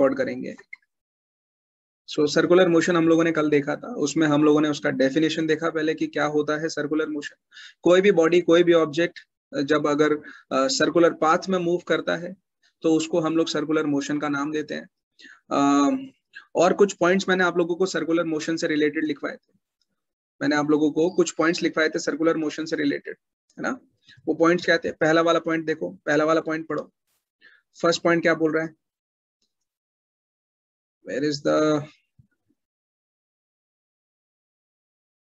Record करेंगे। सो circular motion हम लोगों ने कल देखा था। उसमें हम लोगों ने उसका डेफिनेशन देखा पहले कि क्या होता है सर्कुलर मोशन कोई भी बॉडी कोई भी ऑब्जेक्ट जब अगर सर्कुलर पाथ में मूव करता है तो उसको हम लोग सर्कुलर मोशन का नाम देते हैं। uh, और कुछ पॉइंट्स मैंने आप लोगों को सर्कुलर मोशन से रिलेटेड लिखवाए थे। मैंने आप लोगों को कुछ पॉइंट्स लिखवाए थे सर्कुलर मोशन से रिलेटेड है ना? वो पॉइंट्स क्या थे? पहला वाला पॉइंट देखो पहला वाला पॉइंट पढ़ो। फ़र्स्ट पॉइंट क्या बोल रहा है? Where is the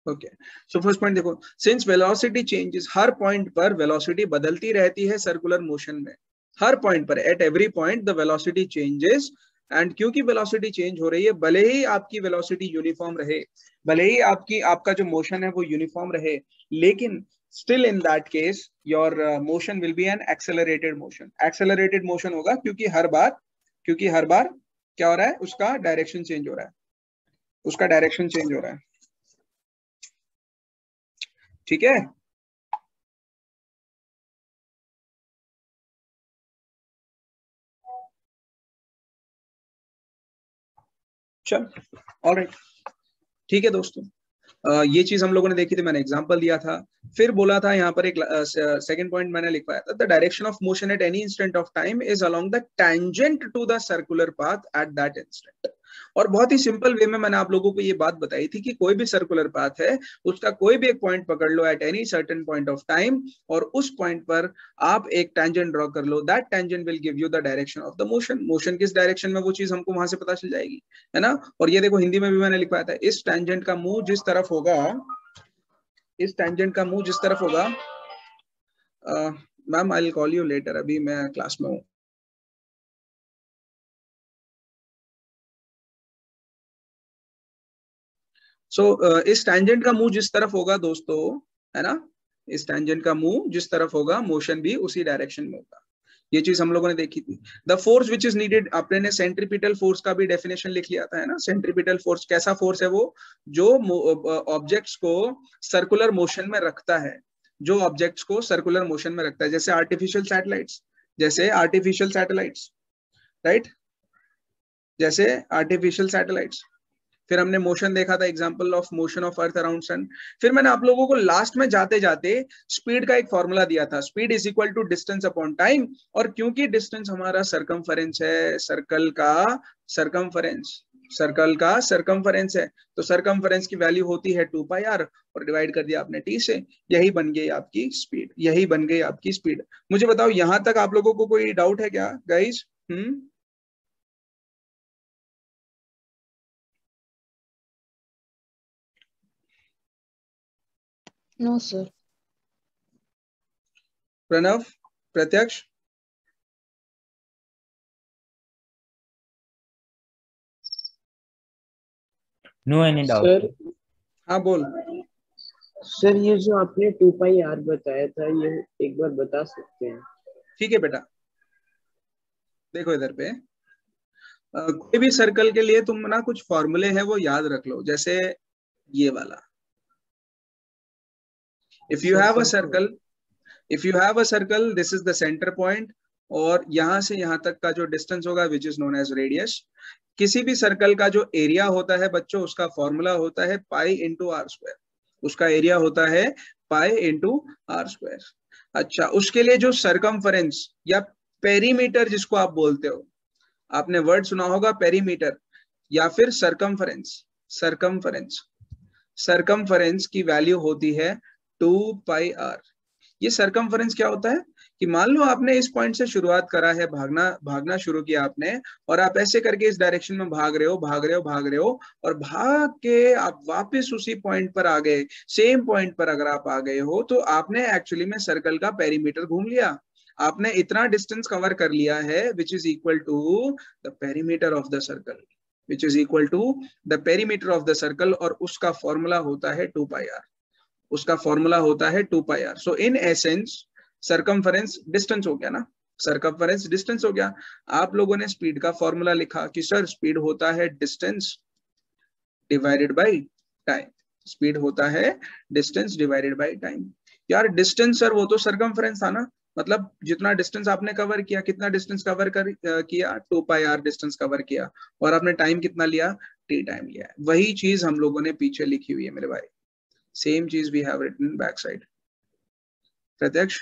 okay so first point देखो सिंस वेलोसिटी चेंजेस हर पॉइंट पर वेलोसिटी बदलती रहती है सर्कुलर मोशन में। हर पॉइंट पर at every point the velocity changes and क्योंकि वेलोसिटी चेंज हो रही है, भले ही आपकी वेलोसिटी यूनिफॉर्म रहे, भले ही आपकी, आपका जो मोशन है वो यूनिफॉर्म रहे, लेकिन still in that case your motion will be an accelerated motion accelerated motion होगा क्योंकि हर बार, क्योंकि हर बार क्या हो रहा है? उसका डायरेक्शन चेंज हो रहा है। उसका डायरेक्शन चेंज हो रहा है। ठीक है? चल ऑल राइट ठीक है दोस्तों। ये चीज़ हम लोगों ने देखी थी, मैंने एग्ज़ाम्पल दिया था। फिर बोला था यहाँ पर एक सेकंड पॉइंट मैंने लिखवाया था the direction of motion at any instant of time is along the tangent to the circular path at that instant और बहुत ही सिंपल वे में मैंने आप लोगों को ये बात बताई थी कि कोई भी सर्कुलर पाथ है, उसका कोई भी एक पॉइंट पकड़ लो at any certain point of time और उस पॉइंट पर आप एक टेंजेंट ड्रॉ कर लो that tangent will give you the direction of the motion motion किस डायरेक्शन में वो चीज़ हमको वहाँ से पता चल जाएगी, है ना? और ये देखो, हिंदी में भी मैंने लिखवाया था, इस टेंजेंट का मुँह जिस तरफ़ होगा, इस टेंजेंट का मुँह जिस तरफ़ होगा ma'am I call you later अभी मैं क्लास में हूँ। सो so, uh, इस टेंजेंट का मुँह जिस तरफ़ होगा दोस्तों है ना? इस टेंजेंट का मुँह जिस तरफ़ होगा मोशन भी उसी डायरेक्शन में होगा। ये चीज़ हम लोगों ने देखी थी। The force which is needed अपने ने सेंट्रीपिटल फोर्स का भी डेफिनेशन लिख लिया था है ना? सेंट्रीपिटल फोर्स कैसा फोर्स है वो? जो ऑब्जेक्ट्स को सर्कुलर मोशन में रखता है। जो ऑब्जेक्ट्स को सर्कुलर मोशन में रखता है जैसे आर्टिफिशियल सैटेलाइट्स जैसे आर्टिफिशियल सैटेलाइट्स राइट जैसे आर्टिफिशियल सैटेलाइट्स फिर हमने मोशन देखा था example of motion of earth around sun फिर मैंने आप लोगों को लास्ट में जाते जाते स्पीड का एक फॉर्मूला दिया था। Speed is equal to distance upon time और क्योंकि डिस्टेंस हमारा सरकमफरेंस है सर्कल का सरकमफरेंस सर्कल का सरकमफरेंस है तो सरकमफरेंस की वैल्यू होती है टू पाई आर और डिवाइड कर दिया आपने टी से। यही बन गई आपकी स्पीड यही बन गई आपकी स्पीड मुझे बताओ, यहाँ तक आप लोगों को कोई डाउट है क्या guys hmm? No sir Pranav Pratyaksh no any doubt sir हाँ बोल। सर ये जो आपने टू पाई आर बताया था ये एक बार बता सकते हैं? ठीक है बेटा। देखो इधर पे। uh, कोई भी सर्कल के लिए तुम ना कुछ फॉर्मूले हैं वो याद रख लो जैसे ये वाला। If you have a circle if you have a circle this is the center point और यहाँ से यहाँ तक का जो डिस्टेंस होगा which is known as radius किसी भी सर्कल का जो एरिया होता है बच्चों उसका फॉर्मूला होता है पाई इंटू आर स्क्वायर उसका एरिया होता है पाई इंटू आर स्क्वायर अच्छा उसके लिए जो सरकमफरेंस या पेरीमीटर जिसको आप बोलते हो आपने वर्ड सुना होगा पेरीमीटर या फिर सरकमफरेंस सरकमफरेंस सरकमफरेंस की वैल्यू होती है टू पाई आर। ये सरकमफरेंस क्या होता है? कि मान लो आपने इस पॉइंट से शुरुआत करा है, भागना भागना शुरू किया आपने, और आप ऐसे करके इस डायरेक्शन में भाग रहे हो, भाग रहे हो, भाग रहे हो, और भाग के आप वापस उसी पॉइंट पर आ गए। सेम पॉइंट पर अगर आप आ गए हो तो आपने एक्चुअली में सर्कल का पेरीमीटर घूम लिया। आपने इतना डिस्टेंस कवर कर लिया है which is equal to the perimeter of the circle which is equal to the perimeter of the circle और उसका फॉर्मूला होता है टू पाई आर। उसका फॉर्मूला होता है two pi r so in essence circumference distance हो गया ना? सरकमफरेंस डिस्टेंस हो गया। आप लोगों ने स्पीड का फॉर्मूला लिखा कि सर स्पीड होता है distance divided by time speed होता है डिस्टेंस डिवाइडेड बाय टाइम यार डिस्टेंस सर वो तो सरकमफरेंस था ना? मतलब जितना डिस्टेंस आपने कवर किया, कितना डिस्टेंस कवर कर किया? Two pi r distance cover किया। और आपने टाइम कितना लिया? टी टाइम लिया। वही चीज़ हम लोगों ने पीछे लिखी हुई है, मेरे भाई। Same cheese we have written back side Pratyaksh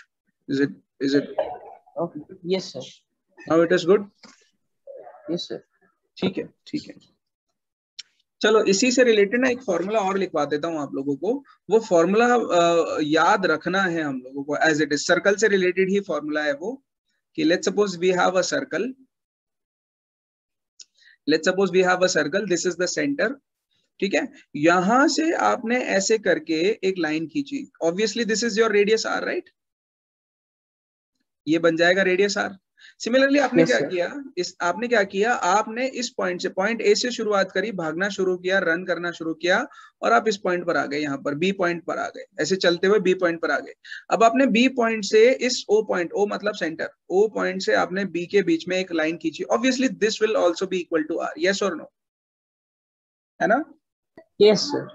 is it is it yes sir now it is good yes sir ठीक है ठीक है। चलो इसी से रिलेटेड ना एक फॉर्मूला और लिखवा देता हूँ आप लोगों को। वो फॉर्मूला याद रखना है हम लोगों को। एज इट इज़ सर्कल से रिलेटेड ही फॉर्मूला है वो। कि let suppose we have a circle let suppose we have a circle this is the centre ठीक है? यहाँ से आपने ऐसे करके एक लाइन खींची। Obviously this is your radius r right ये बन जाएगा रेडियस आर सिमिलरली आपने yes, क्या sir. किया? इस आपने क्या किया? आपने इस पॉइंट से पॉइंट ए से शुरुआत करी भागना शुरू किया रन करना शुरू किया और आप इस पॉइंट पर आ गए यहाँ पर बी पॉइंट पर आ गए। ऐसे चलते हुए बी पॉइंट पर आ गए। अब आपने बी पॉइंट से इस ओ पॉइंट ओ मतलब सेंटर ओ पॉइंट से आपने बी के बीच में एक लाइन खींची। Obviously this will also be equal to r yes और नो है ना? यस सर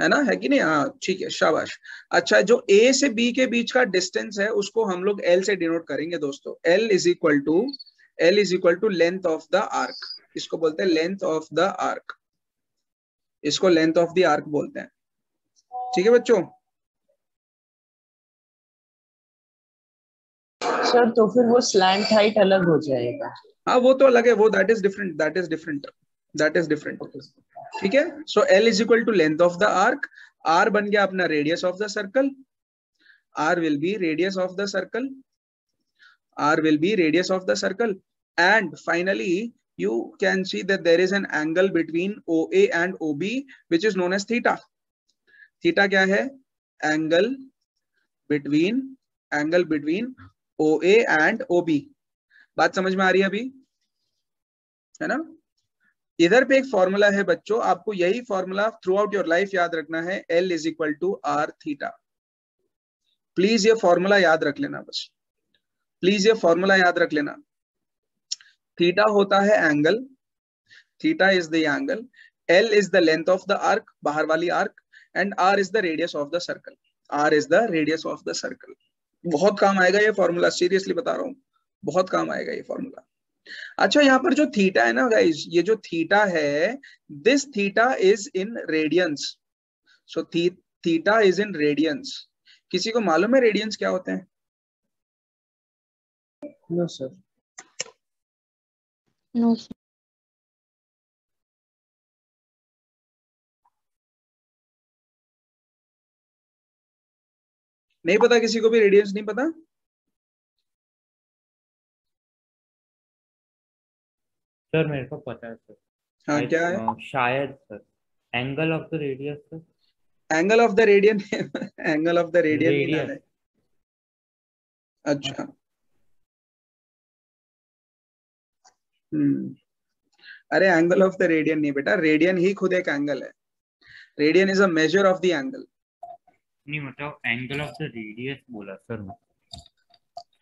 है ना? है कि नहीं? हाँ ठीक है शाबाश। अच्छा जो ए से बी के बीच का डिस्टेंस है उसको हम लोग एल से डिनोट करेंगे दोस्तों। L is equal to L is equal to length of the arc इसको बोलते हैं लेंथ ऑफ़ द आर्क इसको लेंथ ऑफ़ द आर्क बोलते हैं। ठीक है बच्चों? सर तो फिर वो स्लैंट हाइट अलग हो जाएगा। हाँ वो तो अलग है वो that is different that is different that is different ठीक है? So L is equal to length of the arc r बन गया अपना radius of the circle r will be radius of the circle r will be radius of the circle and finally you can see that there is an angle between OA and OB which is known as theta. Theta क्या है? Angle between angle between OA and OB. बात समझ में आ रही है अभी? है ना? इधर पे एक फॉर्मूला है बच्चों, आपको यही formula throughout your life याद रखना है L is equal to r theta please ये फॉर्मूला याद रख लेना बस। प्लीज़ ये फॉर्मूला याद रख लेना। थीटा होता है angle theta is the angle L is the length of the arc बाहर वाली arc and r is the radius of the circle r is the radius of the circle बहुत काम आएगा ये फॉर्मूला सीरियसली बता रहा हूँ। बहुत काम आएगा ये फॉर्मूला अच्छा यहाँ पर जो थीटा है ना गाइज़ ये जो थीटा है this theta is in radians so theta is in radians किसी को मालूम है रेडियंस क्या होते हैं? नो सर नो नहीं पता किसी को भी रेडियंस नहीं पता? सर मेरे को पता है सर। हाँ I- क्या है? शायद sir. Angle of the radius sir. Angle of the radian angle of the radian नहीं Radius. डाला है। अच्छा। हम्म। अरे एंगल ऑफ़ द रेडियन नहीं बेटा। रेडियन ही खुद एक एंगल है। Radian is a measure of the angle नहीं मतलब एंगल ऑफ़ द रेडियस बोला sir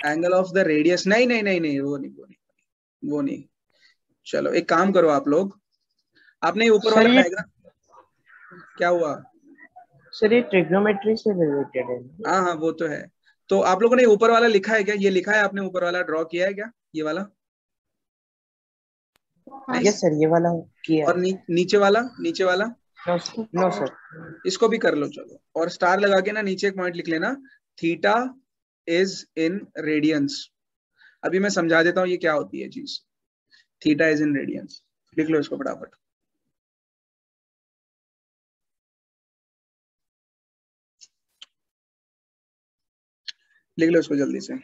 angle of the radius नहीं नहीं नहीं नहीं वो नहीं वो नहीं वो नहीं। चलो एक काम करो आप लोग। आपने ऊपर वाला डायग्राम क्या हुआ? सर ये ट्रिग्नोमेट्री से रिलेटेड है। हाँ हाँ वो तो है। तो आप लोगों ने ऊपर वाला लिखा है क्या? ये लिखा है आपने ऊपर वाला ड्रॉ किया है क्या? ये वाला? यस सर ये वाला किया और नी, नीचे वाला? नीचे वाला? नो नो सर इसको भी कर लो चलो। और स्टार लगा के ना नीचे एक पॉइंट लिख लेना। थीटा इज़ इन रेडियंस अभी मैं समझा देता हूँ ये क्या होती है चीज़। थीटा इज़ इन रेडियंस लिख लो इसको फटाफट लिख लो इसको जल्दी से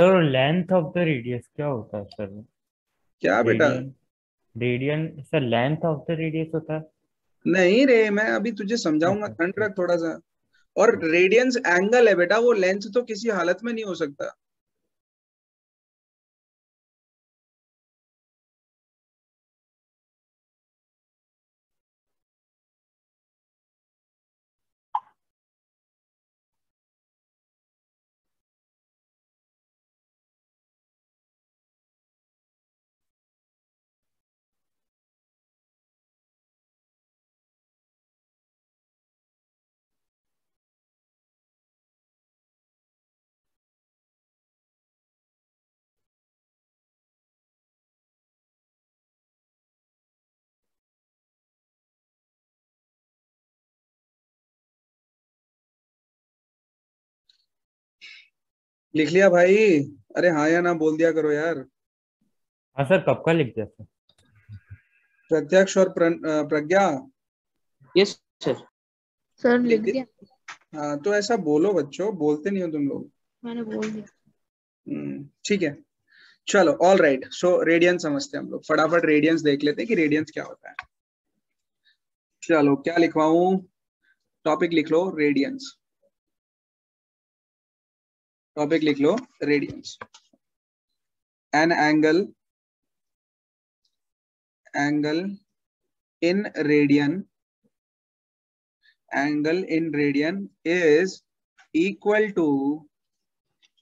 sir length of the radius क्या होता है सर? क्या बेटा? Radian sir length of the radius होता है? नहीं रे मैं अभी तुझे समझाऊँगा अच्छा, ठंड रख थोड़ा सा। और रेडियंस एंगल है बेटा वो लेंथ तो किसी हालत में नहीं हो सकता। लिख लिया भाई। अरे हाँ या ना बोल दिया करो यार। हाँ सर कब का लिख दिया सर? प्रत्यक्ष और प्रज्ञा। यस सर सर लिख दिया। हाँ तो ऐसा बोलो बच्चों बोलते नहीं हो तुम लोग। मैंने बोल दिया। हम्म, ठीक है। चलो ऑल राइट सो रेडियंस समझते हैं हम लोग। फटाफट रेडियंस देख लेते हैं कि रेडियंस क्या होता है। चलो क्या लिखवाऊं? टॉपिक लिख लो रेडियंस टॉपिक लिख लो radians an angle angle in radian angle in radian is equal to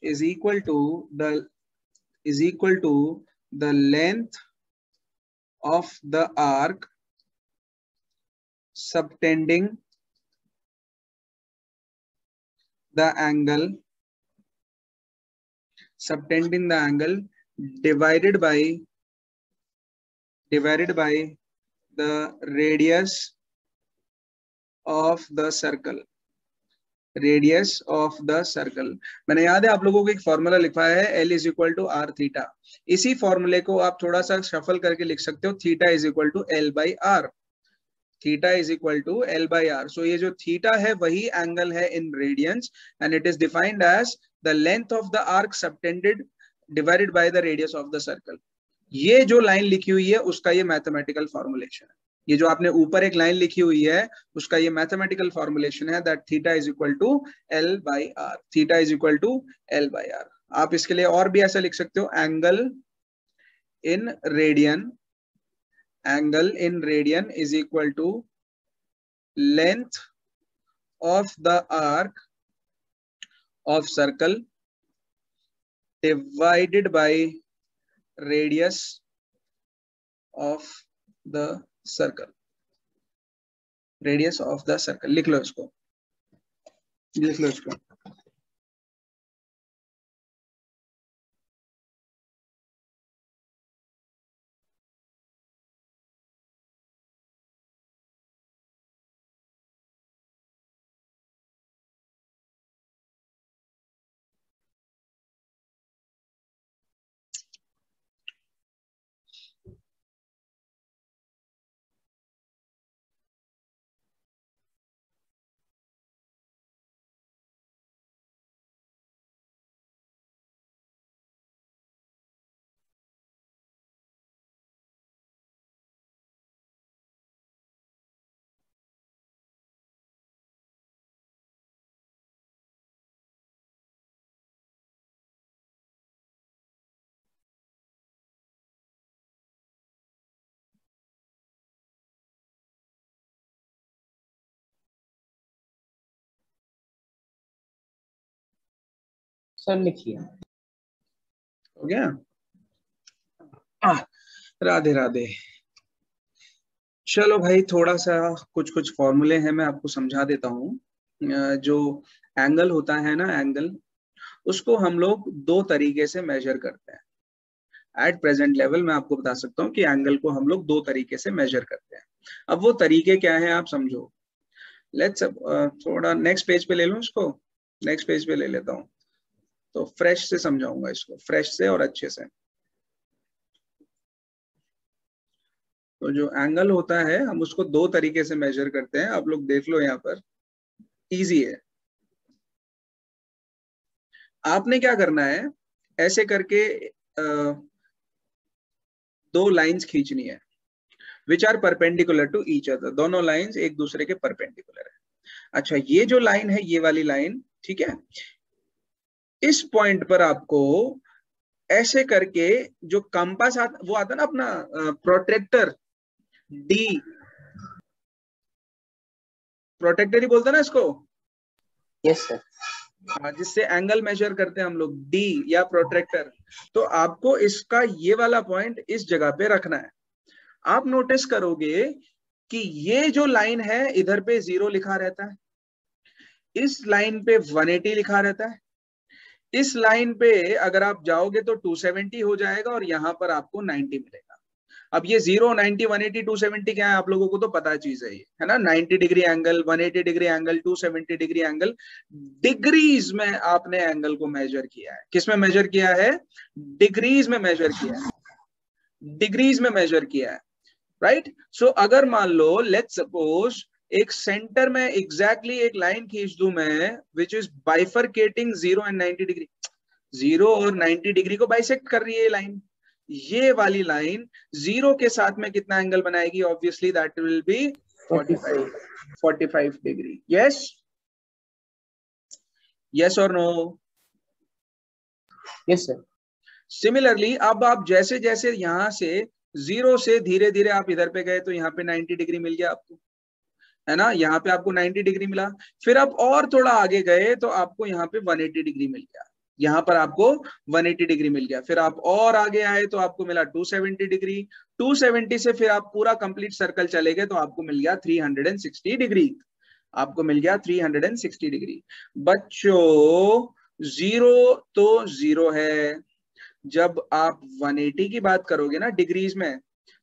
is equal to the is equal to the length of the arc subtending the angle subtending the angle divided by divided by the radius of the circle. Radius of the circle मैंने याद है आप लोगों को एक formula लिखवाया है L is equal to r theta इसी फॉर्मूले को आप थोड़ा सा शफल करके लिख सकते हो theta is equal to L by r theta is equal to L by r so ये जो थीटा है, वही एंगल है in radians and it is defined as the length of the arc subtended divided by the radius of the circle ये जो line लिखी हुई है, उसका ये मैथमेटिकल फॉर्मुलेशन है। ये जो आपने ऊपर एक लाइन लिखी हुई है, उसका ये मैथमेटिकल फॉर्मुलेशन है that theta is equal to L by r theta is equal to L by r आप इसके लिए और भी ऐसा लिख सकते हो angle in radian angle in radian is equal to length of the arc of circle divided by radius of the circle radius of the circle लिख लो इसको लिख लो इसको सर लिखिए। हो गया? राधे राधे। चलो भाई थोड़ा सा कुछ कुछ फॉर्मूले हैं, मैं आपको समझा देता हूँ। जो एंगल होता है ना एंगल उसको हम लोग दो तरीके से मेजर करते हैं। एट प्रेजेंट लेवल मैं आपको बता सकता हूँ कि एंगल को हम लोग दो तरीके से मेजर करते हैं। अब वो तरीके क्या है, आप समझो। लेट्स थोड़ा नेक्स्ट पेज पे ले लो इसको? नेक्स्ट पेज पे ले लेता हूँ। तो फ्रेश से समझाऊँगा इसको फ्रेश से और अच्छे से। तो जो एंगल होता है हम उसको दो तरीके से मेजर करते हैं। आप लोग देख लो यहाँ पर। इजी है। आपने क्या करना है ऐसे करके आ, दो लाइंस खींचनी है which are perpendicular to each other दोनों लाइंस एक दूसरे के परपेंडिकुलर है। अच्छा ये जो लाइन है ये वाली लाइन ठीक है? इस पॉइंट पर आपको ऐसे करके जो कंपास आता वो आता ना अपना प्रोटेक्टर डी प्रोटेक्टर ही बोलते ना इसको? यस सर हाँ, जिससे एंगल मेजर करते हैं हम लोग डी या प्रोट्रेक्टर तो आपको इसका ये वाला पॉइंट इस जगह पे रखना है। आप नोटिस करोगे कि ये जो लाइन है इधर पे ज़ीरो लिखा रहता है। इस लाइन पे 180 लिखा रहता है। इस लाइन पे अगर आप जाओगे तो 270 हो जाएगा और यहाँ पर आपको 90 मिलेगा। अब ये zero ninety one eighty two seventy क्या है आप लोगों को तो पता चीज़ है ये है ना? 90 degree angle 180 degree angle 270 degree angle degrees में आपने एंगल को मेजर किया है। किसमें मेजर किया है? डिग्रीज में मेजर किया है। डिग्रीज में मेजर किया है। Right right? सो so, अगर मान लो लेट सपोज़ एक सेंटर में एग्जैक्टली exactly एक लाइन खींच दू मैं which is bifurcating zero and 90 degree zero और 90 डिग्री को बाइसेक्ट कर रही है लाइन ये वाली लाइन ज़ीरो के साथ में कितना एंगल बनाएगी? Obviously that will be 45 45 degree yes yes और नो यस सर सिमिलरली अब आप जैसे जैसे यहाँ से ज़ीरो से धीरे धीरे आप इधर पे गए तो यहाँ पे 90 डिग्री मिल गया आपको. है ना? यहाँ पे आपको 90 डिग्री मिला। फिर आप और थोड़ा आगे गए तो आपको यहाँ पे 180 डिग्री मिल गया। यहाँ पर आपको 180 डिग्री मिल गया। फिर आप और आगे आए तो आपको मिला 270 डिग्री। 270 से फिर आप पूरा कंप्लीट सर्कल चले गए तो आपको मिल गया 360 डिग्री। आपको मिल गया 360 डिग्री। बच्चों, ज़ीरो तो ज़ीरो है। जब आप 180 की बात करोगे ना, डिग्रीज में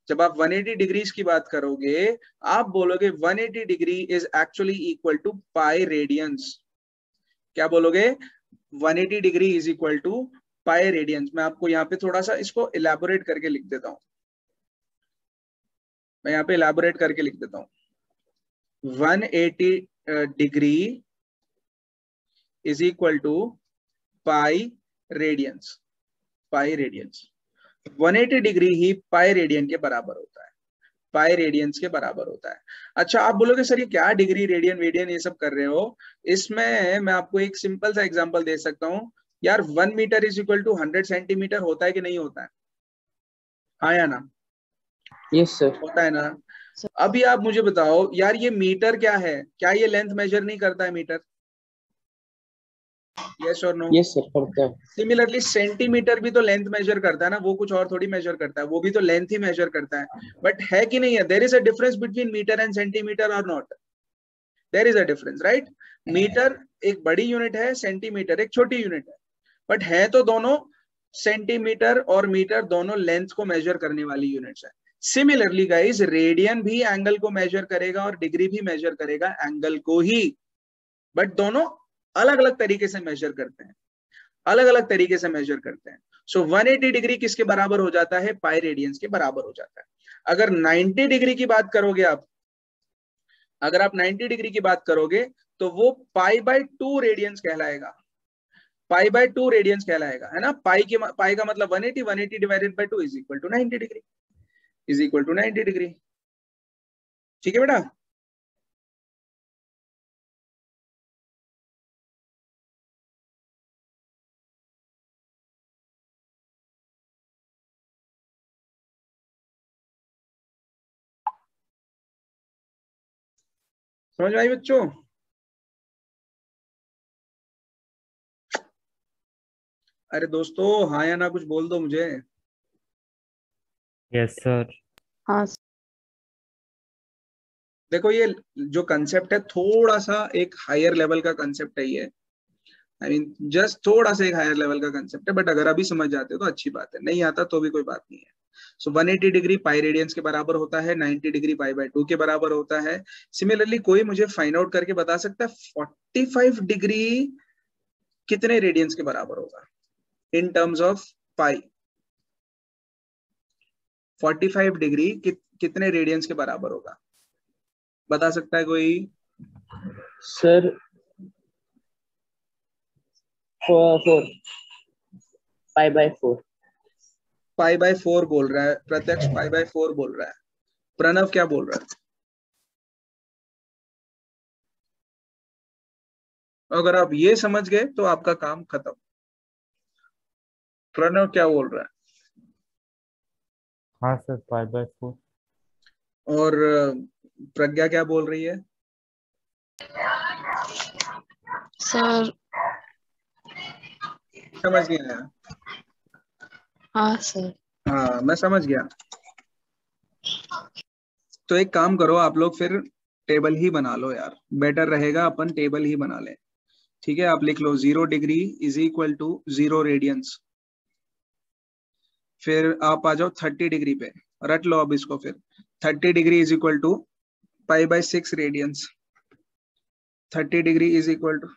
जब आप 180 डिग्रीज की बात करोगे, आप बोलोगे 180 degree is actually equal to pi radians क्या बोलोगे? 180 degree is equal to pi radians मैं आपको यहाँ पे थोड़ा सा इसको इलेबोरेट करके लिख देता हूँ। मैं यहाँ पे इलेबोरेट करके लिख देता हूँ। 180 degree is equal to pi radians pi radians 180 degree he pi radian के बराबर होता है। पाई रेडियंस के बराबर होता है। अच्छा आप बोलोगे सर ये क्या डिग्री रेडियन वेडियन ये सब कर रहे हो? इसमें मैं आपको एक सिंपल सा एग्जांपल दे सकता हूँ। यार one metre is equal to hundred centimetre होता है कि नहीं होता है? हाँ या ना? यस सर होता है ना? अभी आप मुझे बताओ यार ये मीटर क्या है? क्या ये लेंथ मेजर नहीं करता है मीटर? यस और नो यस सर करता है सिमिलरली सेंटीमीटर भी तो लेंथ मेजर करता है ना वो कुछ और थोड़ी मेजर करता है वो भी तो लेंथ ही मेजर करता है। बट है कि नहीं है? There is a difference between metre and centimetre और not there is a difference right metre एक बड़ी यूनिट है सेंटीमीटर एक छोटी यूनिट है। बट है तो दोनों सेंटीमीटर और मीटर दोनों लेंथ को मेजर करने वाली यूनिट्स है। सिमिलरली गाइज़ रेडियन भी एंगल को मेजर करेगा और डिग्री भी मेजर करेगा एंगल को ही। बट दोनों अलग अलग तरीके से मेजर करते हैं। अलग अलग तरीके से मेजर करते हैं। सो so, 180 डिग्री किसके बराबर हो जाता है? पाई रेडियंस के बराबर हो जाता है। अगर 90 डिग्री की बात करोगे आप अगर आप 90 डिग्री की बात करोगे तो वो पाई बाय टू रेडियंस कहलाएगा। पाई बाय टू रेडियंस कहलाएगा है ना? पाई के पाई का मतलब 180 180 divided by two is equal to 90 degree is equal to 90 degree ठीक है बेटा? समझ आई बच्चों? अरे दोस्तों हाँ या ना कुछ बोल दो मुझे। यस सर हाँ देखो ये जो कंसेप्ट है थोड़ा सा एक हायर लेवल का कंसेप्ट है ये। आई मीन जस्ट थोड़ा सा एक हायर लेवल का कंसेप्ट है बट अगर अभी समझ जाते हो तो अच्छी बात है। नहीं आता तो भी कोई बात नहीं है। So so, 180 degree pi radians के बराबर होता है 90 डिग्री पाई बाय टू के बराबर होता है। सिमिलरली कोई मुझे फाइंड आउट करके बता सकता है 45 डिग्री कितने रेडियंस के बराबर होगा? In terms of pi 45 degree कि, कितने रेडियंस के बराबर होगा? बता सकता है कोई? Sir four pi by four pi by four बोल रहा है प्रत्यक्ष पाई बाय फोर बोल रहा है। प्रणव क्या बोल रहा है? अगर आप ये समझ गए तो आपका काम खत्म। प्रणव क्या बोल रहा है? हाँ सर पाई बाय फोर। और प्रज्ञा क्या बोल रही है? सर। समझ नहीं आया हाँ सर। हाँ मैं समझ गया। तो एक काम करो आप लोग फिर टेबल ही बना लो यार। बेटर रहेगा अपन टेबल ही बना लें। ठीक है, आप लिख लो zero degree is equal to zero radians. फिर आप आ जाओ थर्टी डिग्री पे। रट लो अब इसको फिर। Thirty degree is equal to pi by six radians. Thirty degree is equal to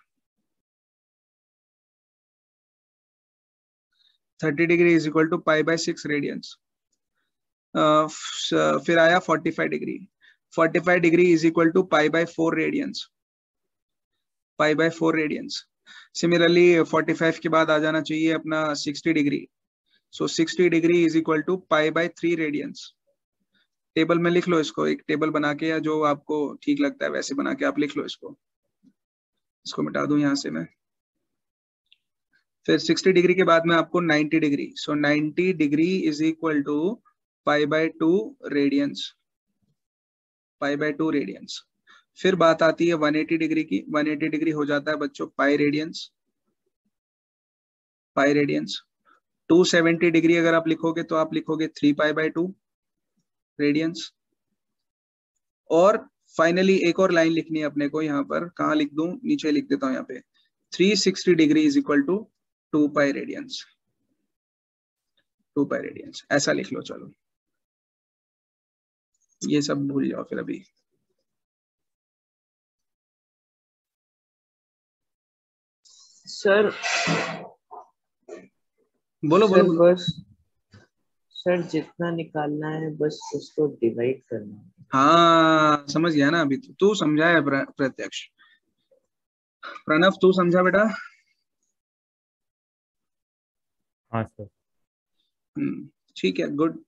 thirty degree is equal to pi by six radians फिर आया forty five degree. Forty five degree is equal to pi by four radians pi by four radians similarly forty five के बाद आ जाना चाहिए अपना sixty degree. So sixty degree is equal to pi by three radians table में लिख लो इसको, एक टेबल बना के या जो आपको ठीक लगता है वैसे बना के आप लिख लो इसको. इसको मिटा दूँ यहाँ से मैं. फिर 60 डिग्री के बाद में आपको 90 degree. So 90 degree is equal to pi by two radians pi by two radians फिर बात आती है 180 डिग्री की। 180 डिग्री हो जाता है बच्चों pi radians pi radians 270 degree अगर आप लिखोगे तो आप लिखोगे three pi by two radians और फाइनली एक और लाइन लिखनी है अपने को यहाँ पर। कहा लिख दू? नीचे लिख देता हूँ यहाँ पे। 360 degree is equal to two pi radians two pi radians ऐसा लिख लो चलो। ये सब भूल जाओ फिर अभी। सर बोलो सर बोलो। बस सर जितना निकालना है बस उसको डिवाइड करना है। हाँ समझ गया ना अभी तो। तू समझा है प्र- प्रत्यक्ष। प्रणव तू समझा बेटा? हाँ सर हम्म, ठीक है गुड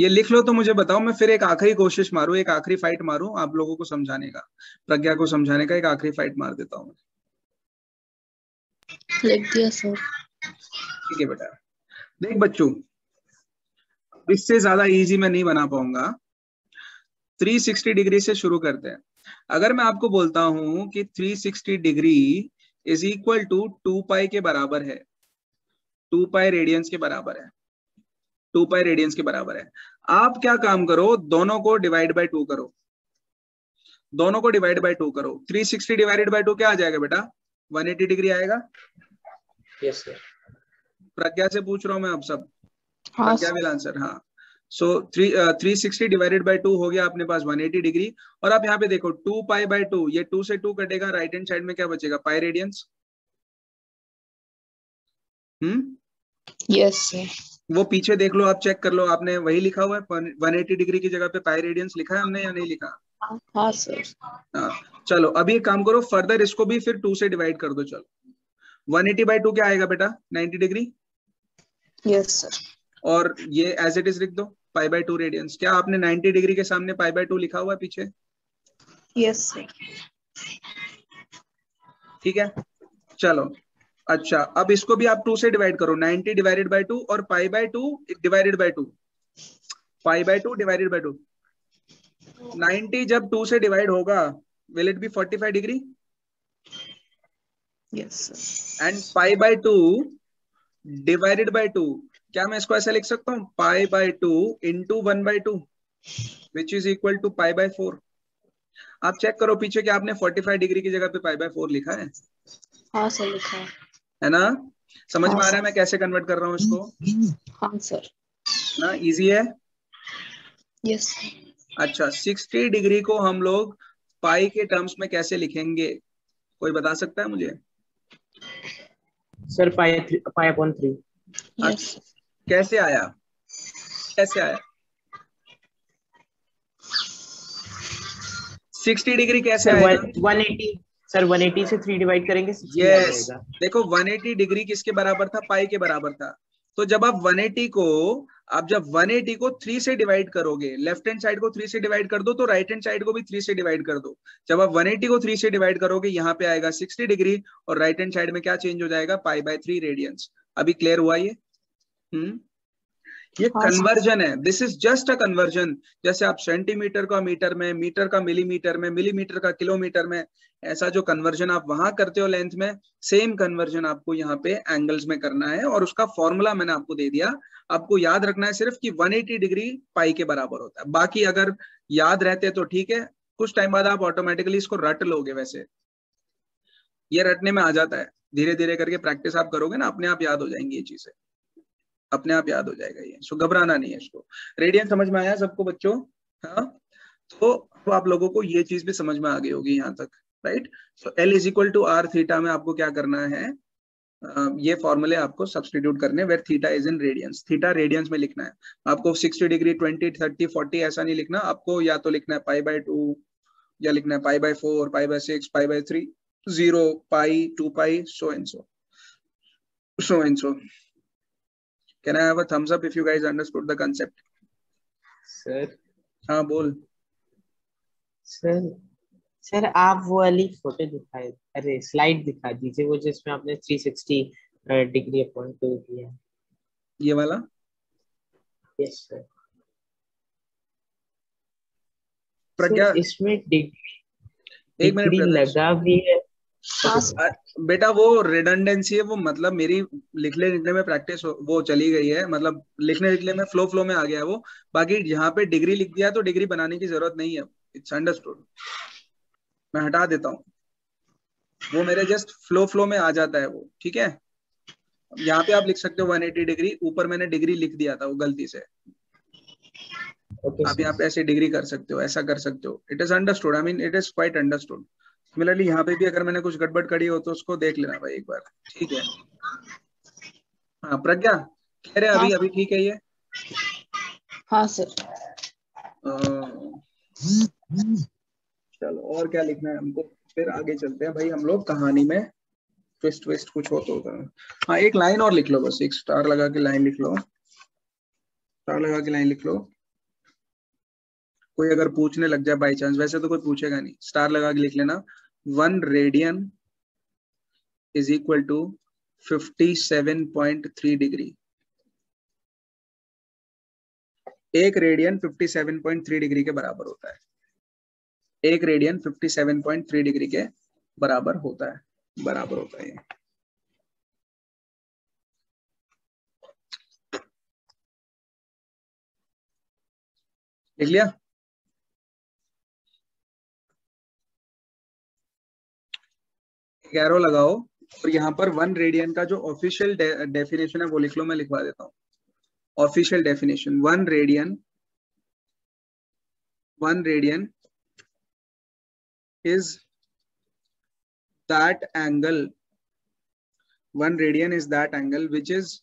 ये लिख लो तो मुझे बताओ मैं फिर एक आखिरी कोशिश मारू एक आखिरी फाइट मारू आप लोगों को समझाने का प्रज्ञा को समझाने का एक आखिरी फाइट मार देता हूँ लिख दिया सर ठीक है बेटा। देख बच्चों इससे ज़्यादा इजी मैं नहीं बना पाऊँगा। 360 डिग्री से शुरू करते हैं। अगर मैं आपको बोलता हूँ कि 360 degree is equal to two pi के बराबर है टू पाई रेडियंस के बराबर है। टू पाई रेडियंस के बराबर है। आप क्या काम करो दोनों को डिवाइड बाय टू करो। दोनों को डिवाइड बाय टू करो। 360 डिवाइडेड बाय टू क्या आ जाएगा बेटा? 180 डिग्री आएगा। यस सर प्रज्ञा से पूछ रहा हूँ मैं अब सब। हाँ प्रज्ञा विल आंसर हाँ। So three three sixty divided by two हो गया अपने पास 180 डिग्री और आप यहाँ पे देखो टू पाई बाय टू ये टू से टू कटेगा राइट हैंड साइड में क्या बचेगा? Pi radians hmm? Yes sir वो पीछे देख लो आप चेक कर लो आपने वही लिखा हुआ है 180 डिग्री की जगह पे पाई रेडियंस लिखा है हमने या नहीं लिखा? हाँ सर हाँ चलो अभी एक काम करो फर्दर इसको भी फिर टू से डिवाइड कर दो चलो। 180 एटी बाई टू क्या आएगा बेटा? 90 डिग्री? यस सर और ये एज इट इज़ लिख दो पाई बाय टू रेडियंस क्या आपने 90 डिग्री के सामने पाई बाय टू लिखा हुआ है पीछे? यस सर ठीक है? चलो अच्छा अब इसको भी आप टू से डिवाइड करो 90 डिवाइडेड बाय टू और pi by two divided by two pi by two divided by two 90 जब टू से डिवाइड होगा will it be 45 degree yes and pi by two divided by two क्या मैं इसको ऐसा लिख सकता हूँ? Pi by two into one by two which is equal to pi by four आप चेक करो पीछे क्या आपने 45 डिग्री की जगह पे पाई बाय फोर लिखा है। हाँ सर लिखा है। है ना? समझ में हाँ, आ रहा है मैं कैसे कन्वर्ट कर रहा हूँ इसको? हाँ सर ना इजी है? यस अच्छा 60 डिग्री को हम लोग पाई के टर्म्स में कैसे लिखेंगे? कोई बता सकता है मुझे? Sir pi three pi upon three yes कैसे आया? कैसे आया? 60 डिग्री कैसे आएगा one eighty sir one eighty से थ्री डिवाइड करेंगे 60 आ यस जाएगा देखो 180 डिग्री किसके बराबर था? पाई के बराबर था। तो जब आप 180 को आप जब 180 को 3 से डिवाइड करोगे लेफ़्ट हैंड साइड को 3 से डिवाइड कर दो तो राइट हैंड साइड को भी 3 से डिवाइड कर दो। जब आप 180 को 3 से डिवाइड करोगे यहाँ पे आएगा 60 डिग्री और राइट हैंड साइड में क्या चेंज हो जाएगा? पाई बाय थ्री रेडियंस अभी क्लियर हुआ ये? हम्म। ये कन्वर्जन है। This is just a conversion जैसे आप सेंटीमीटर का मीटर में मीटर का मिलीमीटर में मिलीमीटर का किलोमीटर में ऐसा जो कन्वर्जन आप वहाँ करते हो लेंथ में सेम कन्वर्जन आपको यहाँ पे एंगल्स में करना है और उसका फॉर्मूला मैंने आपको दे दिया। आपको याद रखना है सिर्फ़ कि 180 डिग्री पाई के बराबर होता है। बाकी अगर याद रहते तो ठीक है। कुछ टाइम बाद आप ऑटोमेटिकली इसको रट लोगे वैसे। ये रटने में आ जाता है। धीरे धीरे करके प्रैक्टिस आप करोगे ना अपने आप याद हो जाएँगी ये चीज़ें। अपने आप याद हो जाएगा ये। सो घबराना नहीं है इसको। रेडियन समझ में आया सबको बच्चों? हाँ? तो आप लोगों को ये चीज़ भी समझ में आ गई होगी यहाँ तक right so L is equal to R theta में आपको क्या करना है? ये फॉर्मूले आपको सब्सटीट्यूट करने where theta is in radians theta radians में लिखना है। आपको 60 डिग्री 20 30 40 ऐसा नहीं लिखना। आपको या तो लिखना है पाई बाय टू या लिखना है pi by four pi by six pi by three zero pi two pi so and so so and so Can I have a thumbs up if you guys understood the concept? Sir हाँ बोल। Sir sir आप वो वाली photo दिखाए अरे slide दिखा दीजिए वो जिसमें आपने 360 डिग्री अपॉइंट टू किया। ये वाला? यस सर प्रज्ञा इसमें डिग्री एक मिनट लगा भी हाँ। बेटा वो रिडंडेंसी है वो मतलब मेरी लिखने लिखने में प्रैक्टिस वो चली गई है। मतलब लिखने लिखने में फ्लो फ्लो में आ गया है वो। बाकी यहाँ पे डिग्री लिख दिया तो डिग्री बनाने की ज़रूरत नहीं है। इट्स अंडरस्टूड मैं हटा देता हूँ। वो मेरे जस्ट फ्लो फ्लो में आ जाता है वो ठीक है? यहाँ पे आप लिख सकते हो 180 डिग्री ऊपर मैंने डिग्री लिख दिया था वो गलती से। Okay, आप यहाँ पे ऐसे डिग्री कर सकते हो ऐसा कर सकते हो। It is understood I mean it is quite understood similarly यहाँ पे भी अगर मैंने कुछ गड़बड़ करी हो तो उसको देख लेना भाई एक बार। ठीक है? हाँ प्रज्ञा कह रहे अभी अभी ठीक है ये? हाँ सर। चलो और क्या लिखना है हमको? फिर आगे चलते हैं। भाई हम लोग कहानी में ट्विस्ट ट्विस्ट कुछ हो तो हाँ। एक लाइन और लिख लो बस एक स्टार लगा के लाइन लिख लो। स्टार लगा के लाइन लिख लो। कोई अगर पूछने लग जाए बाई चांस वैसे तो कोई पूछेगा नहीं। स्टार लगा के लिख लेना। One radian is equal to fifty seven point three degree एक रेडियन 57.3 डिग्री के बराबर होता है। एक रेडियन 57.3 डिग्री के बराबर होता है। बराबर होता है लिख लिया? एरो लगाओ और यहाँ पर वन रेडियन का जो ऑफिशियल डेफिनेशन है वो लिख लो, मैं लिखवा देता हूँ। Official definition one radian one radian is that angle. One radian is that angle which is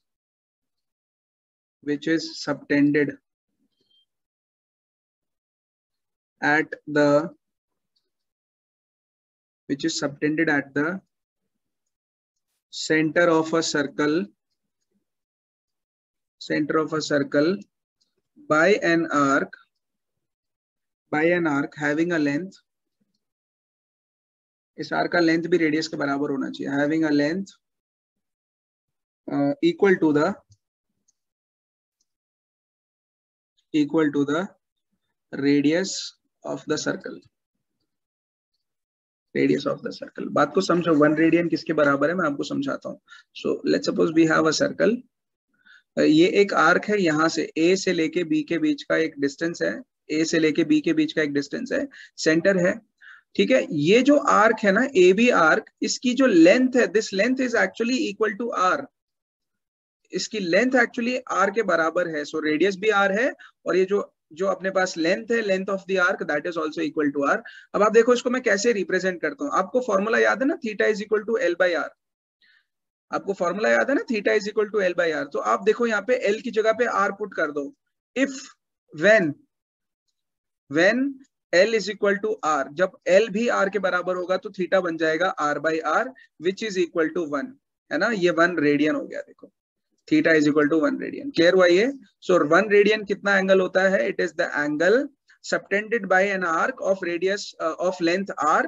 which is subtended at the which is subtended at the center of a circle center of a circle by an arc by an arc having a length इस R का length भी radius के बराबर होना चाहिए having a length equal to the equal to the radius of the circle radius of the circle बात को समझो वन रेडियन किसके बराबर है? मैं आपको समझाता हूँ। So let suppose we have a circle ये एक आर्क है, यहाँ से ए से लेके बी के बीच का एक डिस्टेंस है। ए से लेके बी के बीच का एक डिस्टेंस है। सेंटर है। ठीक है? ये जो आर्क है ना ए बी आर्क इसकी जो लेंथ है this length is actually equal to R इसकी लेंथ एक्चुअली आर के बराबर है। सो रेडियस भी आर है और ये जो जो अपने पास लेंथ है length of the arc that is also equal to R अब आप देखो इसको मैं कैसे रिप्रेजेंट करता हूँ। आपको फॉर्मूला याद है ना? Theta is equal to L by R आपको फॉर्मूला याद है ना? Theta is equal to L by R तो आप देखो यहाँ पे एल की जगह पे आर पुट कर दो। If when when L is equal to R जब एल भी आर के बराबर होगा तो थीटा बन जाएगा R by R which is equal to one है ना? ये वन रेडियन हो गया, देखो। Theta is equal to one radian. Clear हुआ ये? सो वन रेडियन कितना एंगल होता है? It is the angle subtended by an arc of radius of length R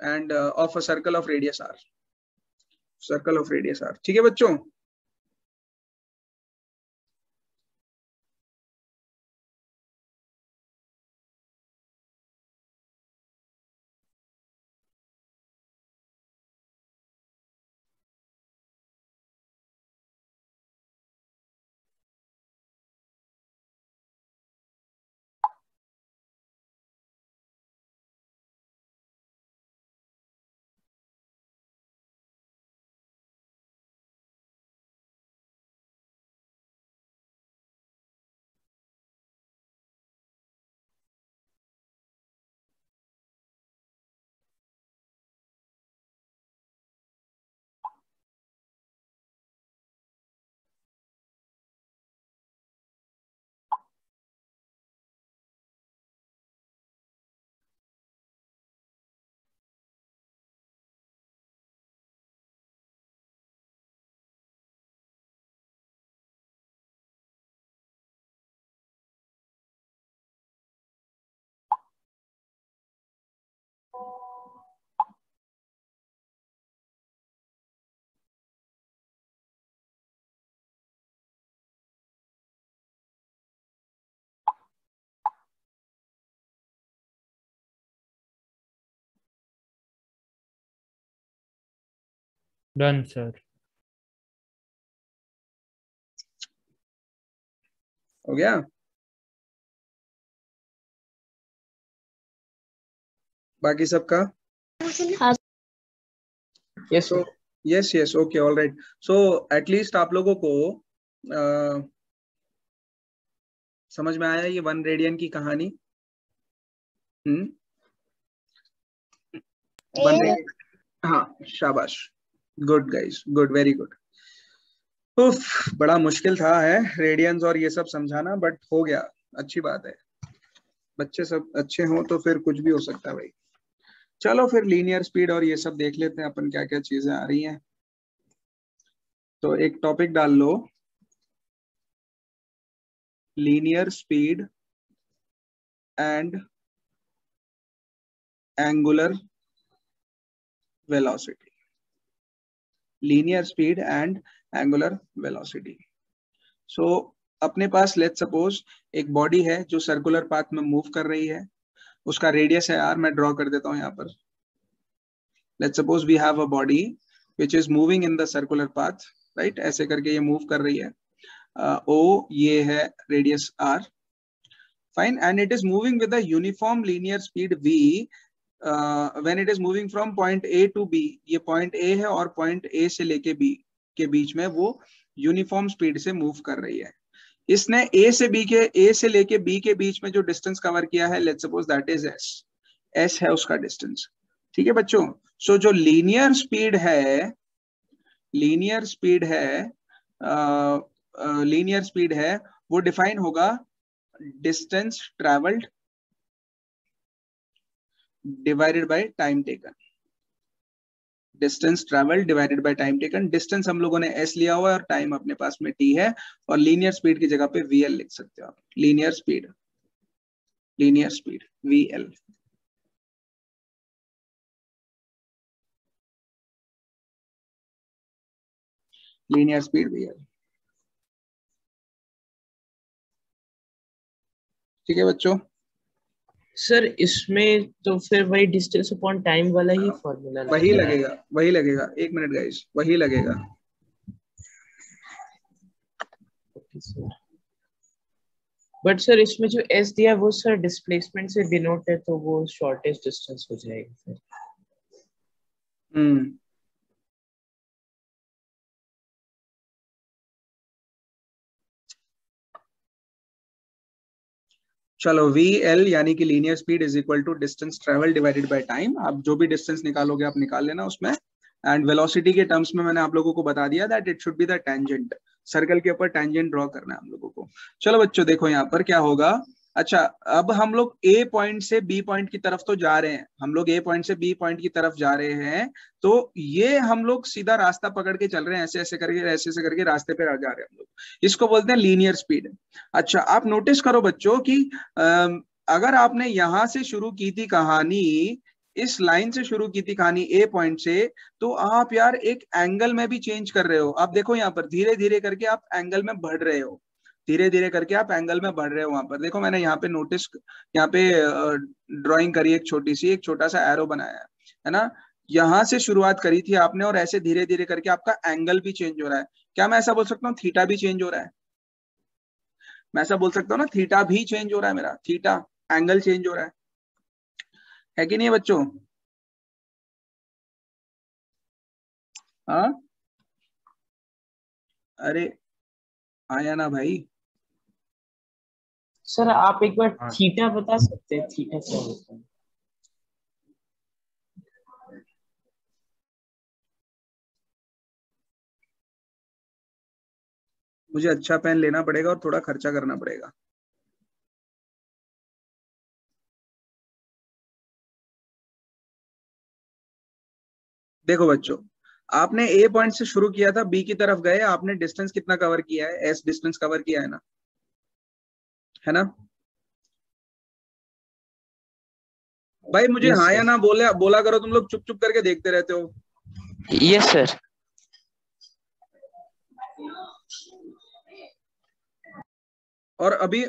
and of a circle of radius R circle of radius R ठीक है बच्चों? Done sir हो गया बाकी सबका? हाँ yes yes yes okay all right so at least आप लोगों को अ, समझ में आया ये वन रेडियन की कहानी? हम्म? One radian? हाँ शाबाश। Good guys good very good उफ बड़ा मुश्किल था है रेडियंस और ये सब समझाना बट हो गया। अच्छी बात है। बच्चे सब अच्छे हों तो फिर कुछ भी हो सकता है भाई। चलो फिर लीनियर स्पीड और ये सब देख लेते हैं अपन क्या क्या चीज़ें आ रही हैं। तो एक टॉपिक डाल लो। Linear speed and angular velocity linear speed and angular velocity so अपने पास लेट सपोज़ एक बॉडी है जो सर्कुलर पाथ में मूव कर रही है। उसका रेडियस है आर मैं ड्रॉ कर देता हूँ यहाँ पर। Let suppose we have a body which is moving in the circular path right ऐसे करके ये मूव कर रही है। ओ uh, ये है radius R fine and it is moving with uniform linear speed V when it is moving from point A to B ये point A है और पॉइंट ए से लेके बी के बीच में वो यूनिफॉर्म स्पीड से मूव कर रही है। इसने ए से बी के ए से लेके बी के बीच में जो डिस्टेंस कवर किया है let suppose that is S S है उसका डिस्टेंस ठीक है बच्चों? सो so, जो लीनियर स्पीड है लीनियर स्पीड है लीनियर uh, स्पीड uh, है वो डिफाइन होगा distance travelled divided by time taken distance travel divided by time taken distance हम लोगों ने एस लिया हुआ है और टाइम अपने पास में टी है और लीनियर स्पीड की जगह पे वीएल लिख सकते हो आप। Linear speed linear speed VL linear speed V L ठीक है बच्चों? सर इसमें तो फिर वही डिस्टेंस अपॉन टाइम वाला ही फॉर्मूला वही लगेगा। वही लगेगा। एक मिनट गाइस वही लगेगा। बट सर इसमें जो एस दिया वो सर डिस्प्लेसमेंट से डिनोट है तो वो शॉर्टेस्ट डिस्टेंस हो जाएगा फिर। हम्म। चलो वी एल यानी कि linear speed is equal to distance travel divided by time आप जो भी डिस्टेंस निकालोगे, आप निकाल लेना उसमें। एंड वेलोसिटी के टर्म्स में मैंने आप लोगों को बता दिया that it should be the tangent circle के ऊपर टेंजेंट ड्रॉ करना है हम लोगों को। चलो बच्चों, देखो यहाँ पर क्या होगा। अच्छा अब हम लोग ए पॉइंट से बी पॉइंट की तरफ़ तो जा रहे हैं। हम लोग ए पॉइंट से बी पॉइंट की तरफ़ जा रहे हैं तो ये हम लोग सीधा रास्ता पकड़ के चल रहे हैं ऐसे ऐसे करके ऐसे ऐसे करके रास्ते पे जा रहे हैं हम लोग। इसको बोलते हैं लीनियर स्पीड अच्छा आप नोटिस करो बच्चों की अगर आपने यहाँ से शुरू की थी कहानी, इस लाइन से शुरू की थी कहानी ए पॉइंट से तो आप यार एक एंगल में भी चेंज कर रहे हो। आप देखो यहाँ पर धीरे धीरे करके आप एंगल में बढ़ रहे हो। धीरे धीरे करके आप एंगल में बढ़ रहे हो वहाँ पर। देखो, मैंने यहाँ पे नोटिस यहाँ पे ड्राइंग करी एक छोटी सी एक छोटा सा एरो बनाया, है है ना? यहाँ से शुरुआत करी थी आपने और ऐसे धीरे धीरे करके आपका एंगल भी चेंज हो रहा है। क्या मैं ऐसा बोल सकता हूँ? थीटा भी चेंज हो रहा है। मैं ऐसा बोल सकता हूँ ना? थीटा भी चेंज हो रहा है मेरा। थीटा एंगल चेंज हो रहा है। है कि नहीं बच्चों? हाँ? अरे, आया ना भाई। सर आप एक बार हाँ। थीटा बता सकते हैं? थीटा क्या होता है? मुझे अच्छा पेन लेना पड़ेगा और थोड़ा खर्चा करना पड़ेगा। देखो बच्चों आपने ए पॉइंट से शुरू किया था बी की तरफ़ गए आपने डिस्टेंस कितना कवर किया है? एस डिस्टेंस कवर किया है ना? है ना? भाई मुझे Yes, हाँ या ना बोले बोला करो तुम लोग चुप चुप करके देखते रहते हो। यस सर और अभी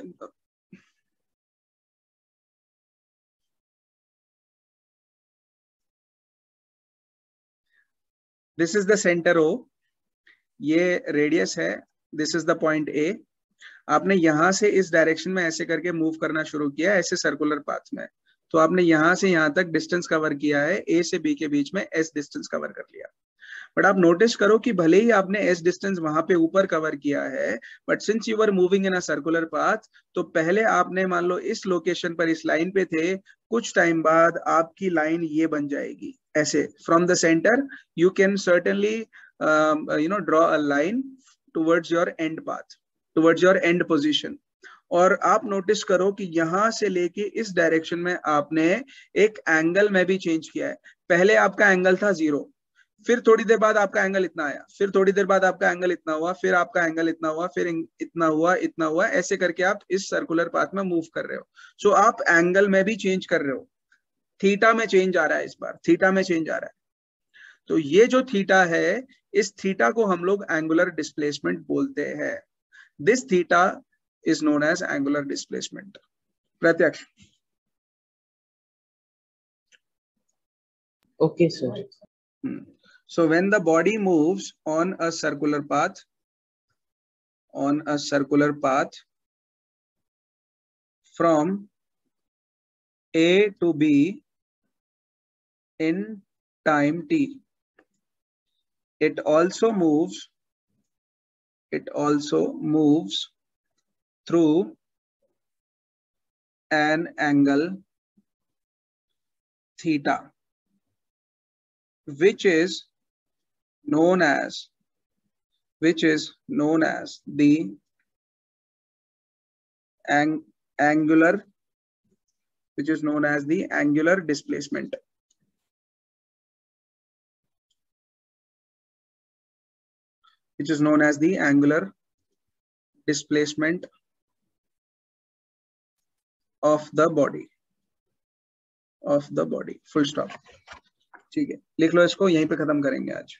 this is the centre O ये रेडियस है. This is the point A आपने यहाँ से इस डायरेक्शन में ऐसे करके मूव करना शुरू किया ऐसे सर्कुलर पाथ में। तो आपने यहाँ से यहाँ तक डिस्टेंस कवर किया है ए से बी के बीच में एस डिस्टेंस कवर कर लिया। बट आप नोटिस करो कि भले ही आपने एस डिस्टेंस वहाँ पे ऊपर कवर किया है but since you are moving in a circular path तो पहले आपने मान लो इस लोकेशन पर इस लाइन पे थे, कुछ टाइम बाद आपकी लाइन ये बन जाएगी। ऐसे from the centre you can certainly you know draw a line towards your end path towards your end position और आप नोटिस करो कि यहाँ से लेके इस डायरेक्शन में आपने एक एंगल में भी चेंज किया है। पहले आपका एंगल था ज़ीरो फिर थोड़ी देर बाद आपका एंगल इतना आया फिर थोड़ी देर बाद आपका एंगल इतना हुआ फिर आपका एंगल इतना हुआ फिर इतना हुआ इतना हुआ ऐसे करके आप इस सर्कुलर पाथ में मूव कर रहे हो। सो so, आप एंगल में भी चेंज कर रहे हो। थीटा में चेंज आ रहा है इस बार थीटा में चेंज आ रहा है। तो ये जो थीटा है इस थीटा को हम लोग एंगुलर डिस्प्लेसमेंट बोलते हैं। This theta is known as angular displacement. Pratyak. Okay, sir. Hmm. So when the body moves on a circular path, on a circular path from A to B in time t. It also moves it also moves through an angle theta which is known as which is known as the ang angular which is known as the angular displacement which is known as the angular displacement of the body of the body full stop ठीक है लिख लो इसको यहीं पे खत्म करेंगे आज